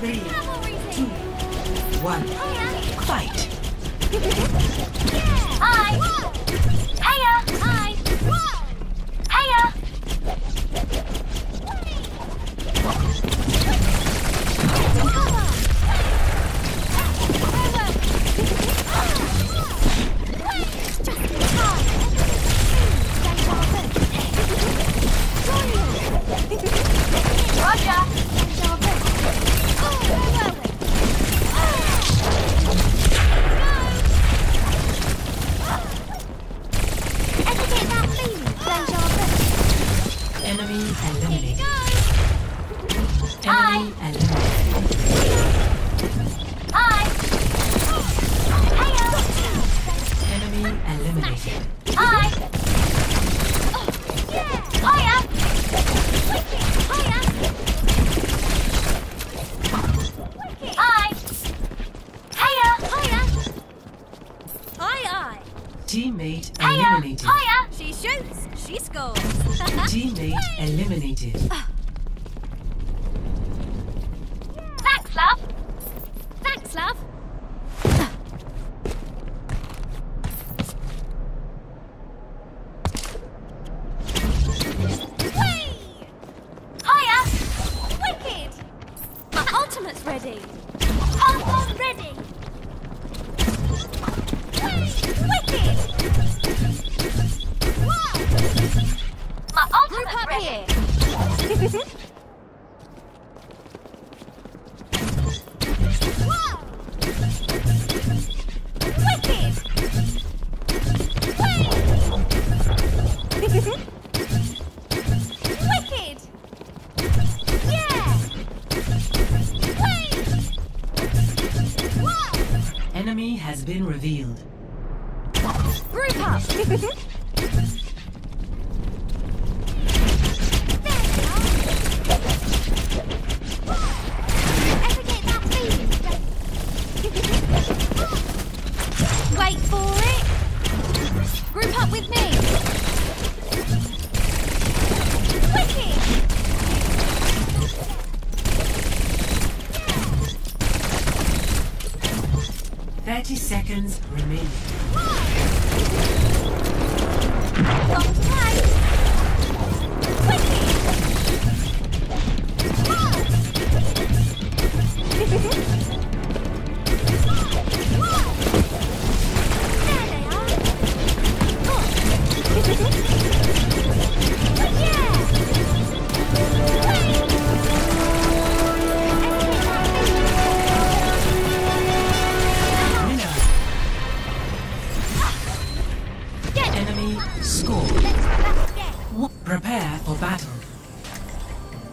Three, two, one, fight! I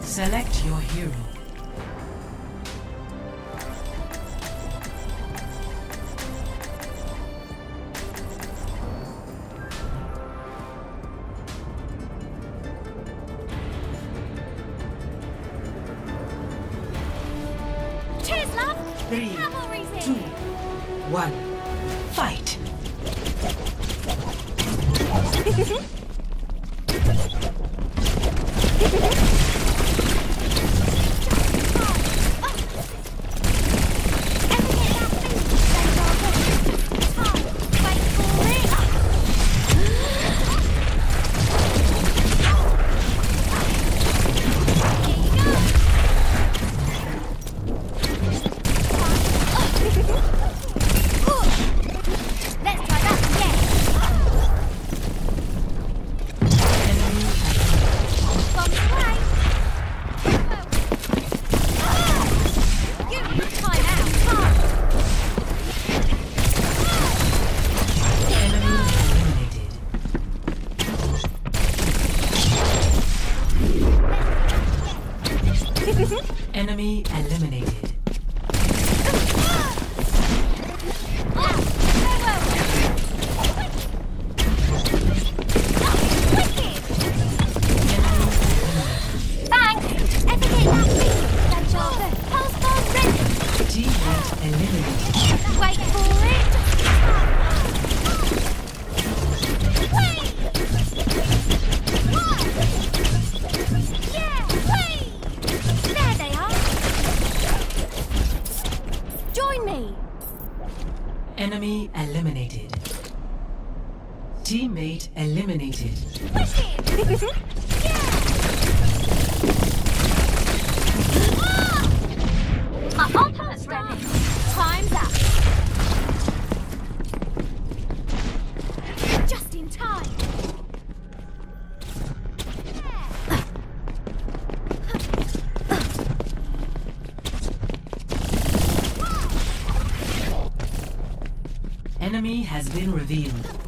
Select your hero. Three, two, one, fight! Enemy eliminated. Teammate eliminated. enemy has been revealed.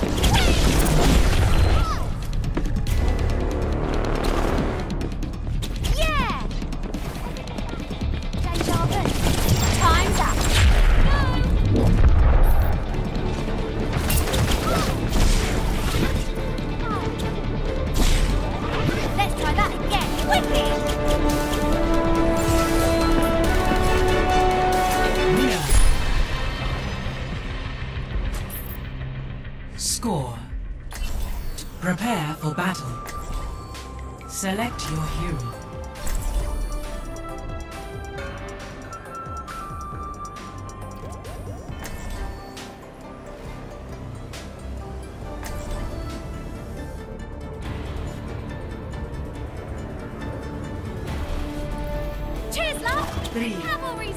Three,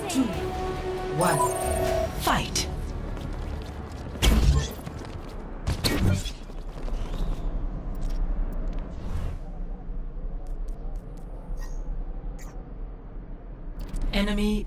two, one, fight! Enemy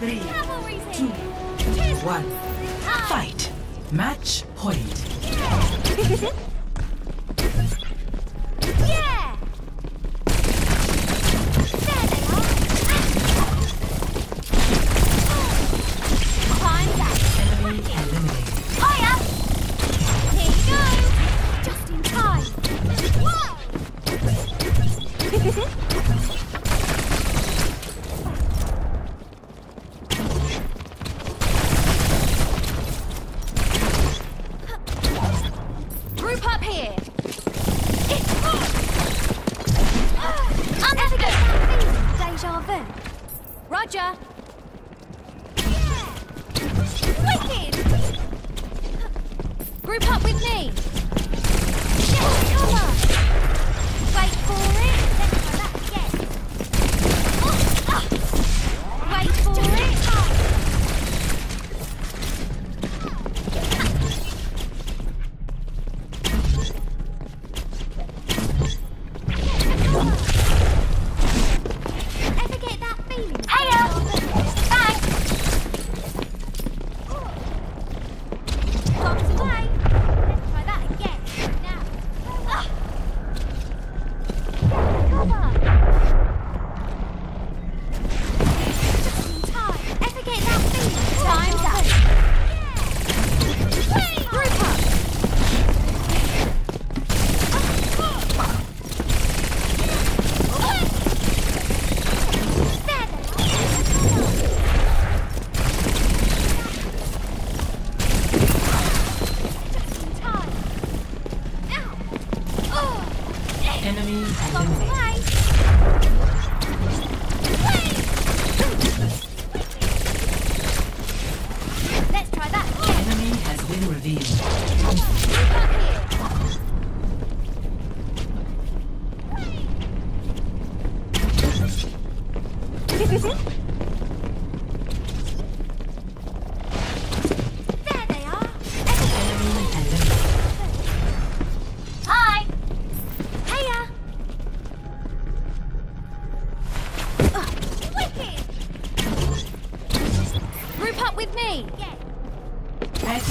Three, two, one. Fight. Match point. Roger. Yeah! Wicked! Group up with me.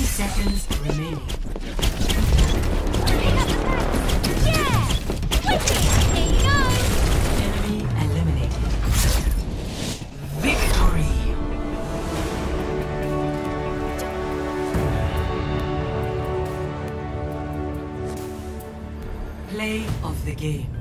seconds remaining. Yeah! Enemy eliminated. Victory! Play of the game.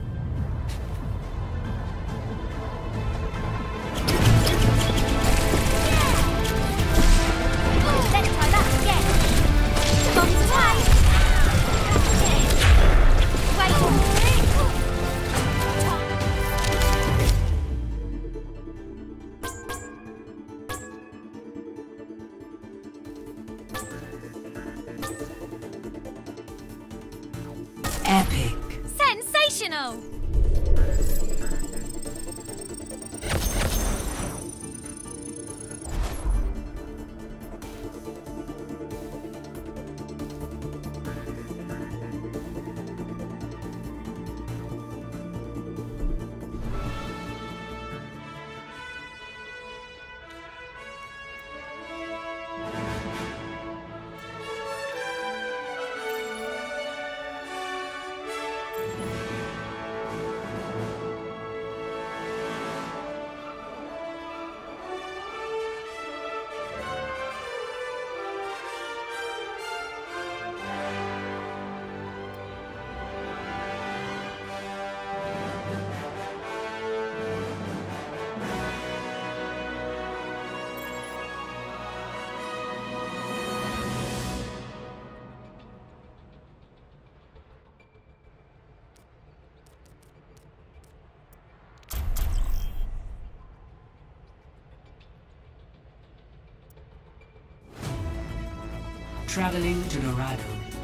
Traveling to Dorado.